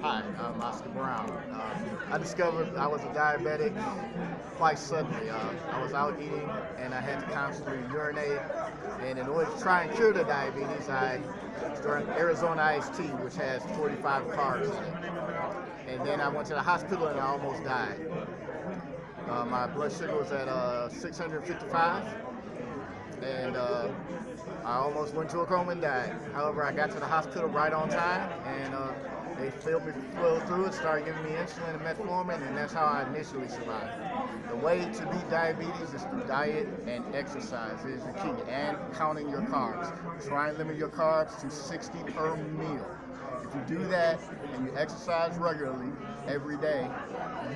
Hi, I'm Oscar Brown. Uh, I discovered I was a diabetic quite suddenly. Uh, I was out eating and I had to constantly urinate. And in order to try and cure the diabetes, I drank Arizona iced tea, which has 45 carbs in it. And then I went to the hospital and I almost died. Uh, my blood sugar was at uh, 655 and uh, I almost went to a coma and died. However, I got to the hospital right on time, and uh, they filled me filled through it, started giving me insulin and metformin, and that's how I initially survived. The way to beat diabetes is through diet and exercise is the key, and counting your carbs. Try and limit your carbs to 60 per meal. If you do that and you exercise regularly every day,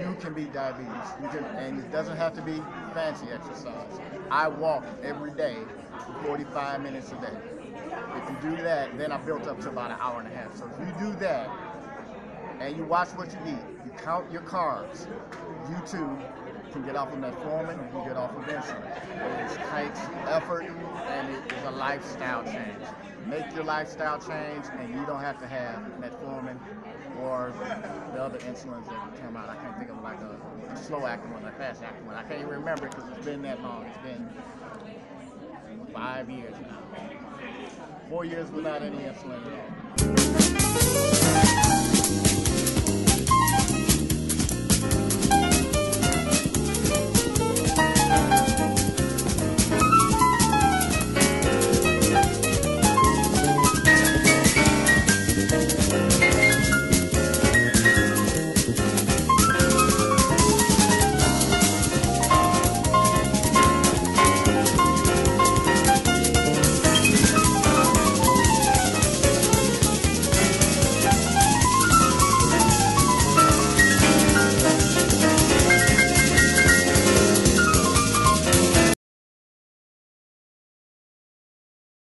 you can beat diabetes. You can, and it doesn't have to be fancy exercise. I walk every day for 45 minutes a day. If you do that, then I built up to about an hour and a half. So if you do that and you watch what you eat, you count your carbs, you too can get off of metformin, you can get off of insulin. It takes effort and it is a lifestyle change. Make your lifestyle change and you don't have to have metformin or the other insulins that come out. I can't think of like a, a slow acting one, a fast acting one. I can't even remember it because it's been that long. It's been five years now. Four years without any insulin at all.